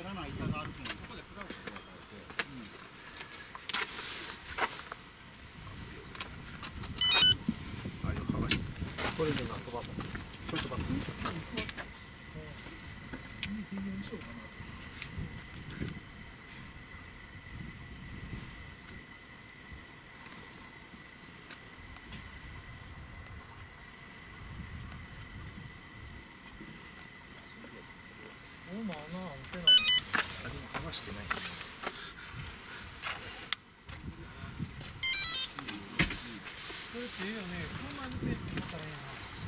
入らない板があると思う。そこでくこと。うんこれでなんとかちょっとって。まあな、ない。はしてない。これっていいよね。車見てって思ったらいいな。